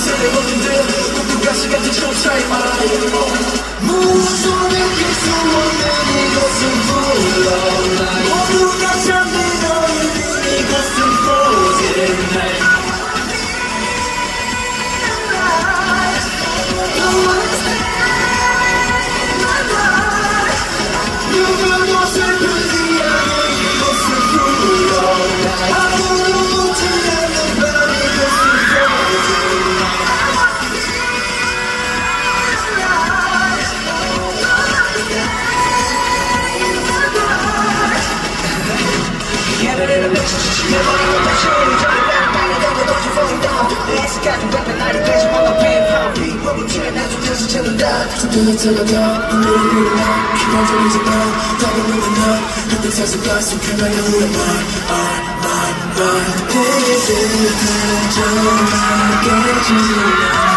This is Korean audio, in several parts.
새벽인데 모두가 시간이 쫓아이 말해 눈을 뜨거든 눈빛은 진지하게 주지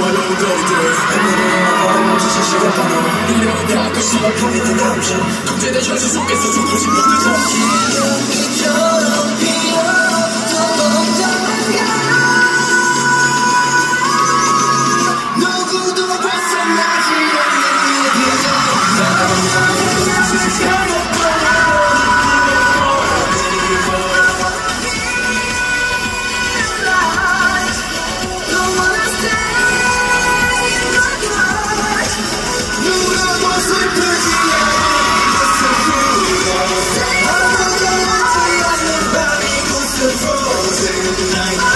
원하는 거리들 오늘은 night.